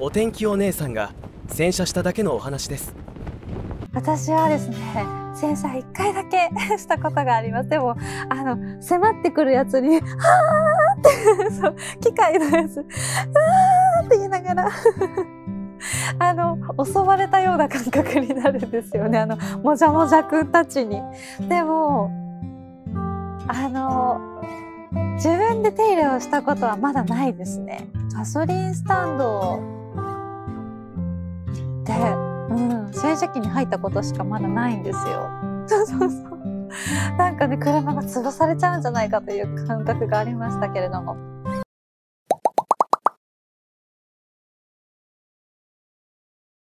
お天気お姉さんが洗車しただけのお話です。私はですね洗車1回だけ したことがあります。でもあの迫ってくるやつに「はーってそう機械のやつ「あって言いながら あの襲われたような感覚になるんですよね。あのもじゃもじゃくんたちに。でもあので手入れをしたことはまだないですね。ガソリンスタンドで、うん、洗車機に入ったことしかまだないんですよ。そうそうそう。なんかね、車が潰されちゃうんじゃないかという感覚がありましたけれども。